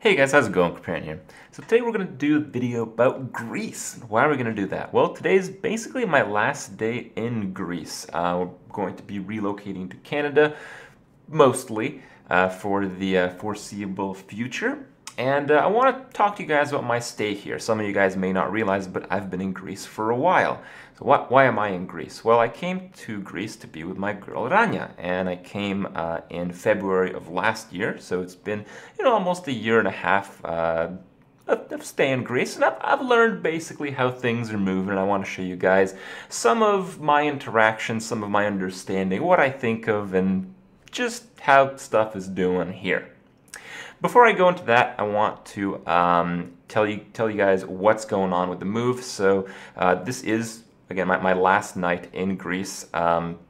Hey guys, how's it going? Kripparrian here. So today we're going to do a video about Greece. Why are we going to do that? Well, today is basically my last day in Greece. Uh, we're going to be relocating to Canada, mostly, uh, for the uh, foreseeable future. And uh, I want to talk to you guys about my stay here. Some of you guys may not realize, but I've been in Greece for a while. So what, why am I in Greece? Well, I came to Greece to be with my girl Rania, and I came uh, in February of last year. So it's been, you know, almost a year and a half uh, of staying in Greece, and I've, I've learned basically how things are moving. And I want to show you guys some of my interactions, some of my understanding, what I think of, and just how stuff is doing here. Before I go into that, I want to um, tell you tell you guys what's going on with the move. So uh, this is again my, my last night in Greece. Um,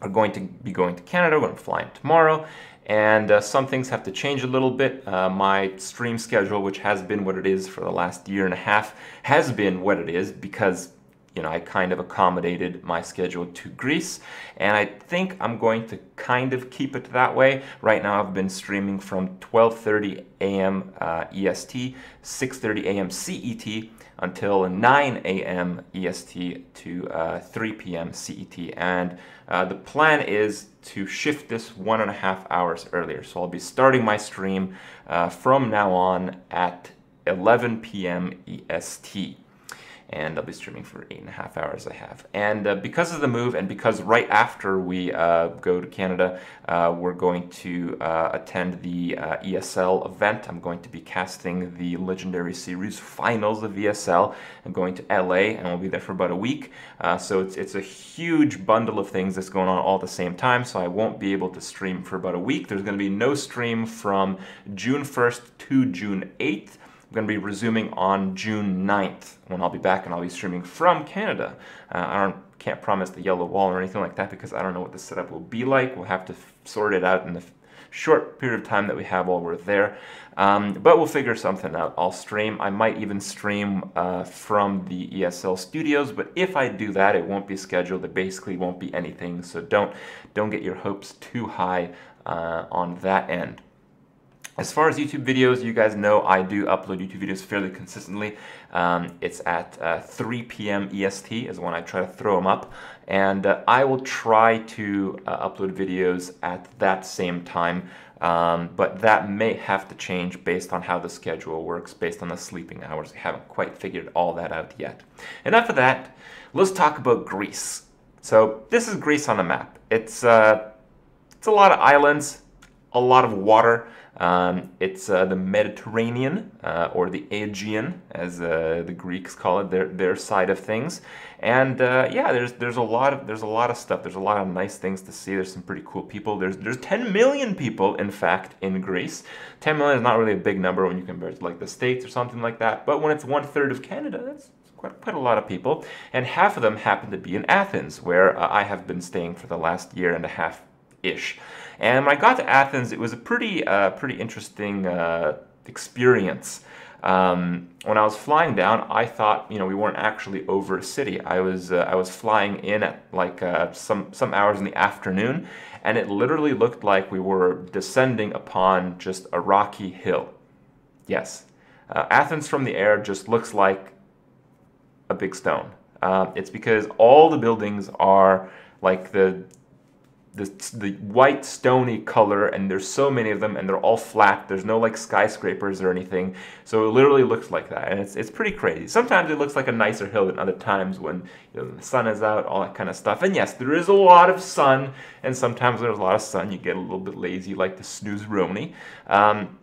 we're going to be going to Canada. We're going to fly tomorrow, and uh, some things have to change a little bit. Uh, my stream schedule, which has been what it is for the last year and a half, has been what it is because you know, I kind of accommodated my schedule to Greece, and I think I'm going to kind of keep it that way. Right now, I've been streaming from 12:30 a.m. Uh, EST, 6:30 a.m. CET until 9 a.m. EST to uh, 3 p.m. CET, and uh, the plan is to shift this one and a half hours earlier. So I'll be starting my stream uh, from now on at 11 p.m. EST and I'll be streaming for eight and a half hours I have. And uh, because of the move and because right after we uh, go to Canada, uh, we're going to uh, attend the uh, ESL event. I'm going to be casting the Legendary Series finals of ESL. I'm going to LA and we'll be there for about a week. Uh, so it's, it's a huge bundle of things that's going on all at the same time. So I won't be able to stream for about a week. There's going to be no stream from June 1st to June 8th. Going to be resuming on June 9th when I'll be back and I'll be streaming from Canada. Uh, I don't can't promise the yellow wall or anything like that because I don't know what the setup will be like. We'll have to sort it out in the short period of time that we have while we're there. Um, but we'll figure something out. I'll stream. I might even stream uh, from the ESL studios. But if I do that, it won't be scheduled. It basically won't be anything. So don't don't get your hopes too high uh, on that end. As far as YouTube videos, you guys know I do upload YouTube videos fairly consistently. Um, it's at uh, 3 p.m. EST is when I try to throw them up. And uh, I will try to uh, upload videos at that same time. Um, but that may have to change based on how the schedule works, based on the sleeping hours. I haven't quite figured all that out yet. Enough of that. Let's talk about Greece. So this is Greece on a map. It's, uh, it's a lot of islands, a lot of water. Um, it's uh, the Mediterranean uh, or the Aegean, as uh, the Greeks call it, their their side of things. And uh, yeah, there's there's a lot of there's a lot of stuff. There's a lot of nice things to see. There's some pretty cool people. There's there's 10 million people, in fact, in Greece. 10 million is not really a big number when you compare it to like the states or something like that. But when it's one third of Canada, that's quite, quite a lot of people. And half of them happen to be in Athens, where uh, I have been staying for the last year and a half ish. And when I got to Athens, it was a pretty, uh, pretty interesting uh, experience. Um, when I was flying down, I thought, you know, we weren't actually over a city. I was, uh, I was flying in at like uh, some, some hours in the afternoon, and it literally looked like we were descending upon just a rocky hill. Yes, uh, Athens from the air just looks like a big stone. Uh, it's because all the buildings are like the the, the white stony color and there's so many of them and they're all flat. There's no like skyscrapers or anything. So it literally looks like that and it's, it's pretty crazy. Sometimes it looks like a nicer hill than other times when you know, the sun is out all that kind of stuff. And yes there is a lot of sun and sometimes when there's a lot of sun. You get a little bit lazy like the snooze roni um,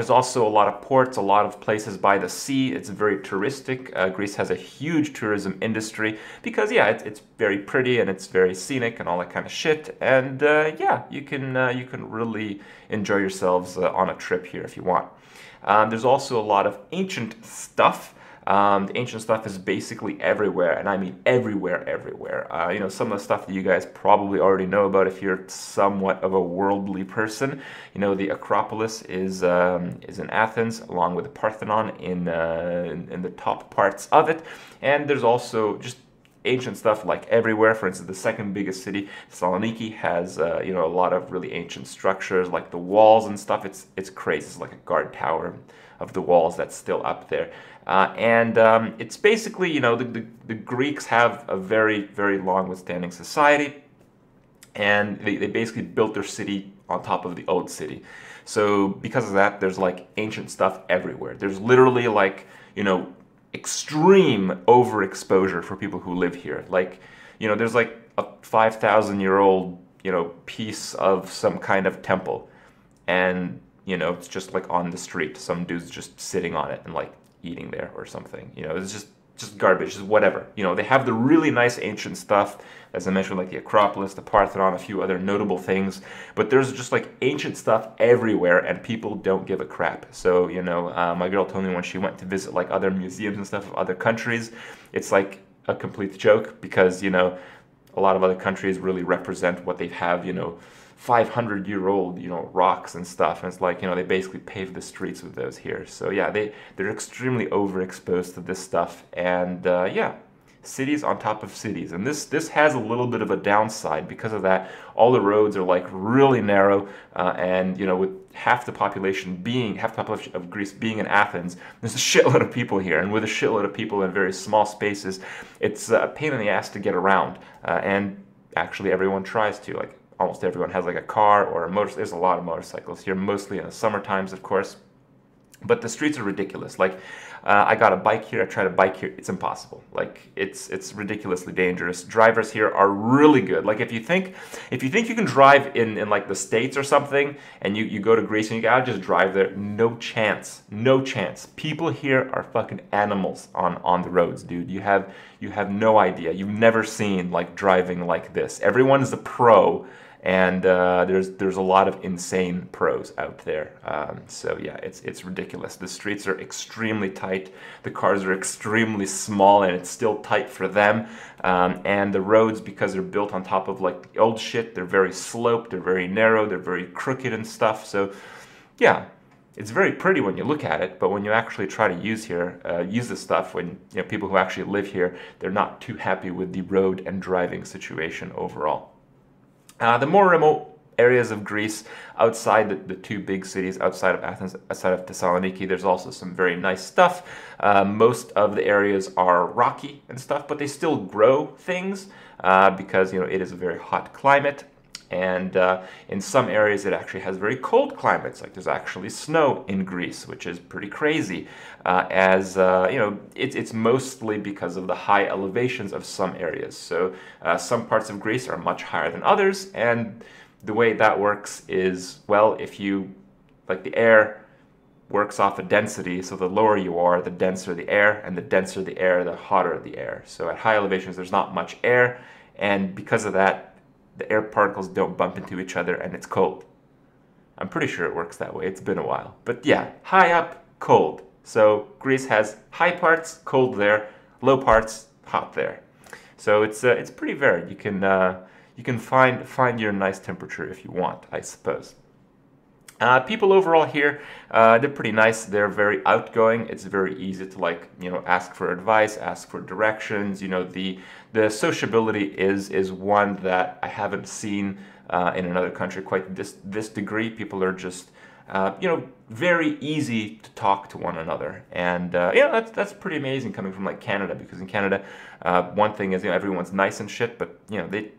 there's also a lot of ports, a lot of places by the sea. It's very touristic. Uh, Greece has a huge tourism industry because, yeah, it's, it's very pretty and it's very scenic and all that kind of shit. And uh, yeah, you can uh, you can really enjoy yourselves uh, on a trip here if you want. Um, there's also a lot of ancient stuff. Um, the ancient stuff is basically everywhere, and I mean everywhere, everywhere. Uh, you know, some of the stuff that you guys probably already know about if you're somewhat of a worldly person. You know, the Acropolis is um, is in Athens, along with the Parthenon in, uh, in, in the top parts of it, and there's also just ancient stuff like everywhere. For instance, the second biggest city, Saloniki, has uh, you know a lot of really ancient structures like the walls and stuff. It's it's crazy. It's like a guard tower of the walls that's still up there. Uh, and um, it's basically, you know, the, the, the, Greeks have a very, very long withstanding society, and they, they basically built their city on top of the old city. So because of that, there's like ancient stuff everywhere. There's literally like, you know, extreme overexposure for people who live here. Like, you know, there's like a 5,000 year old, you know, piece of some kind of temple. And, you know, it's just like on the street. Some dude's just sitting on it and like eating there or something. You know, it's just just garbage, just whatever. You know, they have the really nice ancient stuff, as I mentioned, like the Acropolis, the Parthenon, a few other notable things. But there's just like ancient stuff everywhere, and people don't give a crap. So, you know, uh, my girl told me when she went to visit like other museums and stuff of other countries, it's like a complete joke because, you know, a lot of other countries really represent what they have, you know, 500 year old you know rocks and stuff. And it's like you know they basically paved the streets with those here. So yeah they they're extremely overexposed to this stuff. And uh, yeah cities on top of cities. And this this has a little bit of a downside because of that. All the roads are like really narrow uh, and you know with half the population being half the population of Greece being in Athens there's a shitload of people here. And with a shitload of people in very small spaces it's a pain in the ass to get around uh, and actually everyone tries to like almost everyone has like a car or a motor. There's a lot of motorcycles here, mostly in the summer times, of course. But the streets are ridiculous. Like, uh, I got a bike here. I tried a bike here. It's impossible. Like, it's it's ridiculously dangerous. Drivers here are really good. Like, if you think if you think you can drive in in like the states or something, and you you go to Greece and you gotta just drive there, no chance, no chance. People here are fucking animals on on the roads, dude. You have you have no idea. You've never seen like driving like this. Everyone is a pro and uh, there's there's a lot of insane pros out there. Um, so yeah, it's it's ridiculous. The streets are extremely tight. The cars are extremely small, and it's still tight for them. Um, and the roads, because they're built on top of like old shit, they're very sloped, they're very narrow, they're very crooked and stuff. So yeah, it's very pretty when you look at it, but when you actually try to use here, uh, use this stuff, when you know people who actually live here, they're not too happy with the road and driving situation overall. Uh, the more remote areas of Greece outside the, the, two big cities, outside of Athens, outside of Thessaloniki, there's also some very nice stuff. Uh, most of the areas are rocky and stuff, but they still grow things uh, because you know it is a very hot climate. And uh, in some areas, it actually has very cold climates. Like there's actually snow in Greece, which is pretty crazy. Uh, as uh, you know, it's it's mostly because of the high elevations of some areas. So uh, some parts of Greece are much higher than others, and the way that works is well, if you like the air works off a density. So the lower you are, the denser the air, and the denser the air, the hotter the air. So at high elevations, there's not much air, and because of that, the air particles don't bump into each other and it's cold. I'm pretty sure it works that way. It's been a while. But yeah, high up, cold. So Greece has high parts, cold there, low parts, hot there. So it's uh, it's pretty varied. You can uh, you can find find your nice temperature if you want, I suppose. Uh, people overall here, uh, they're pretty nice. They're very outgoing. It's very easy to like, you know, ask for advice, ask for directions. You know, the the sociability is is one that I haven't seen uh, in another country quite this this degree. People are just, uh, you know, very easy to talk to one another, and uh, yeah, that's that's pretty amazing coming from like Canada because in Canada, uh, one thing is you know everyone's nice and shit, but you know they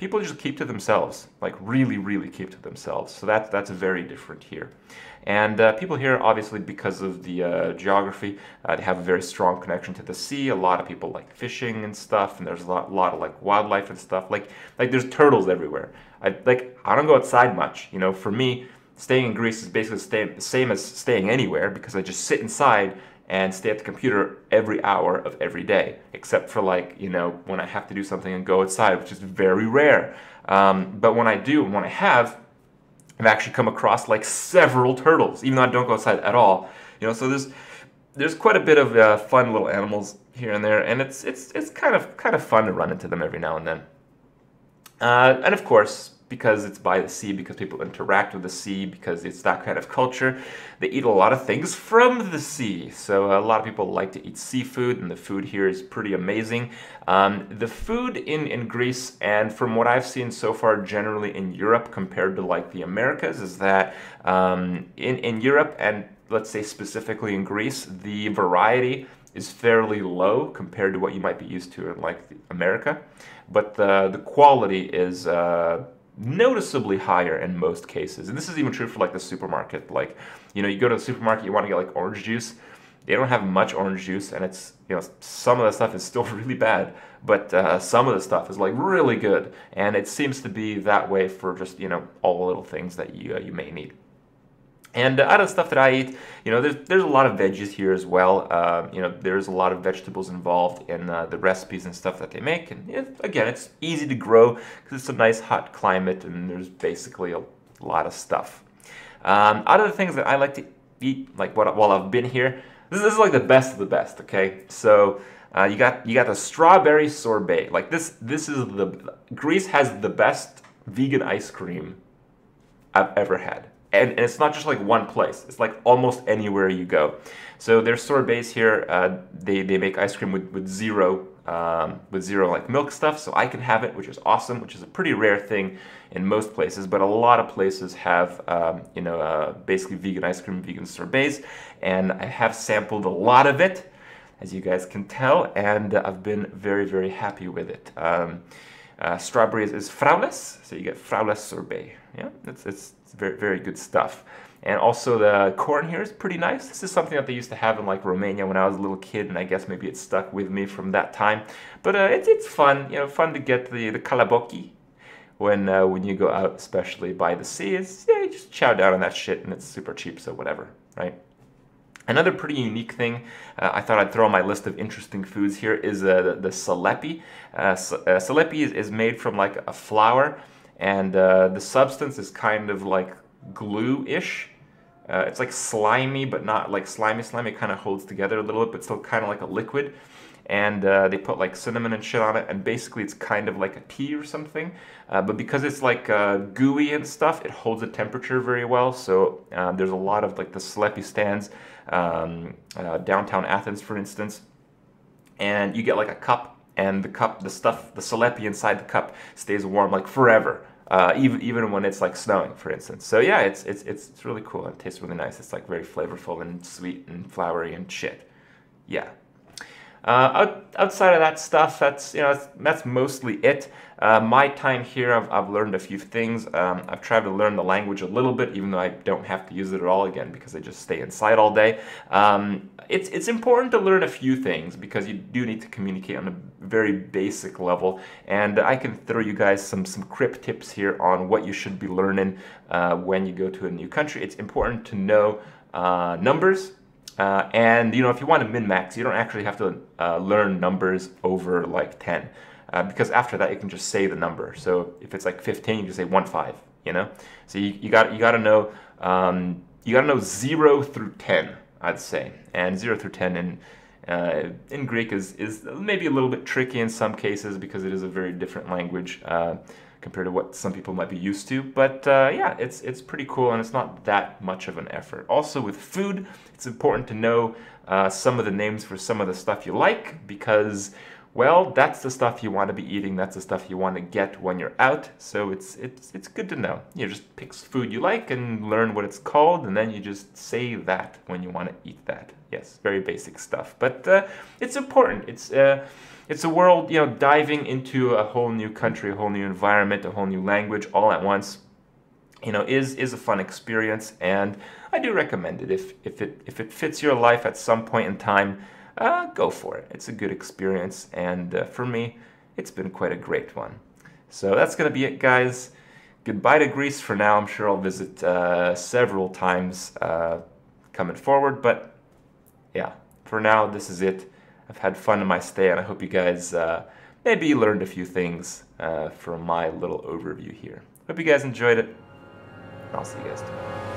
people just keep to themselves, like really, really keep to themselves. So that's that's very different here. And uh, people here, obviously, because of the uh, geography, uh, they have a very strong connection to the sea. A lot of people like fishing and stuff, and there's a lot, lot of like wildlife and stuff. Like like there's turtles everywhere. I like I don't go outside much. You know, for me, staying in Greece is basically the same as staying anywhere because I just sit inside and stay at the computer every hour of every day, except for like, you know, when I have to do something and go outside, which is very rare. Um, but when I do, and when I have, I've actually come across like several turtles, even though I don't go outside at all. You know, so there's there's quite a bit of uh, fun little animals here and there, and it's it's it's kind of kind of fun to run into them every now and then. Uh, and of course, because it's by the sea, because people interact with the sea, because it's that kind of culture. They eat a lot of things from the sea. So a lot of people like to eat seafood, and the food here is pretty amazing. Um, the food in, in Greece, and from what I've seen so far, generally in Europe compared to like the Americas, is that um, in, in Europe, and let's say specifically in Greece, the variety is fairly low compared to what you might be used to in like America, but the the quality is uh, noticeably higher in most cases. And this is even true for like the supermarket. Like, you know, you go to the supermarket, you want to get like orange juice. They don't have much orange juice, and it's you know some of the stuff is still really bad, but uh, some of the stuff is like really good, and it seems to be that way for just you know all the little things that you uh, you may need. And out of stuff that I eat, you know, there's, there's a lot of veggies here as well. Uh, you know, there's a lot of vegetables involved in uh, the recipes and stuff that they make. And it, again, it's easy to grow because it's a nice hot climate and there's basically a lot of stuff. Um, out of the things that I like to eat, like what, while I've been here, this, this is like the best of the best. Okay, so uh, you got you got the strawberry sorbet. Like this, this is the Greece has the best vegan ice cream I've ever had and, and, it's not just like one place. It's like almost anywhere you go. So their sorbets here uh, they, they make ice cream with, with zero um, with zero like milk stuff so i can have it which is awesome which is a pretty rare thing in most places but a lot of places have um, you know uh, basically vegan ice cream vegan sorbets and i have sampled a lot of it as you guys can tell and i've been very very happy with it. Um, uh, strawberries is fraules so you get fraules sorbet. Yeah it's it's very, very good stuff. And also the corn here is pretty nice. This is something that they used to have in like Romania when I was a little kid, and I guess maybe it stuck with me from that time. But uh, it's, it's fun, you know, fun to get the, the kalaboki when uh, when you go out, especially by the sea. It's, yeah, you just chow down on that shit, and it's super cheap, so whatever, right? Another pretty unique thing uh, I thought I'd throw on my list of interesting foods here is uh, the, the salepi. Uh, salepi is, is made from like a flour and uh, the substance is kind of like glue-ish. Uh, it's like slimy, but not like slimy slimy. It kind of holds together a little bit, but still kind of like a liquid. And uh, they put like cinnamon and shit on it, and basically it's kind of like a tea or something. Uh, but because it's like uh, gooey and stuff, it holds the temperature very well. So uh, there's a lot of like the salepi stands um, downtown Athens, for instance, and you get like a cup and the cup, the stuff, the salepi inside the cup stays warm like forever uh, even even when it's like snowing, for instance. So yeah, it's it's it's really cool. It tastes really nice. It's like very flavorful and sweet and flowery and shit. Yeah. Uh, outside of that stuff, that's you know that's, that's mostly it. Uh, my time here, I've, I've learned a few things. Um, I've tried to learn the language a little bit, even though I don't have to use it at all again because I just stay inside all day. Um, it's it's important to learn a few things because you do need to communicate on a very basic level. And I can throw you guys some some Kripp tips here on what you should be learning uh, when you go to a new country. It's important to know uh, numbers uh, and you know, if you want to min-max, you don't actually have to uh, learn numbers over like 10. Uh, because after that, you can just say the number. So if it's like 15, you can say 1, 5, you know? So you, you got you got to know, um, you got to know 0 through 10, I'd say. And 0 through 10 in, uh, in Greek is, is maybe a little bit tricky in some cases because it is a very different language. Compared to what some people might be used to. But uh, yeah, it's it's pretty cool and it's not that much of an effort. Also with food, it's important to know uh, some of the names for some of the stuff you like because well, that's the stuff you want to be eating. That's the stuff you want to get when you're out. So it's it's it's good to know. You just pick food you like and learn what it's called, and then you just say that when you want to eat that. Yes, very basic stuff, but uh, it's important. It's uh, it's a world, you know, diving into a whole new country, a whole new environment, a whole new language all at once. You know, is is a fun experience, and I do recommend it if if it if it fits your life at some point in time uh, go for it. It's a good experience, and uh, for me, it's been quite a great one. So that's going to be it, guys. Goodbye to Greece for now. I'm sure I'll visit uh, several times uh, coming forward, but yeah, for now, this is it. I've had fun in my stay, and I hope you guys uh, maybe learned a few things uh, from my little overview here. Hope you guys enjoyed it. and I'll see you guys tomorrow.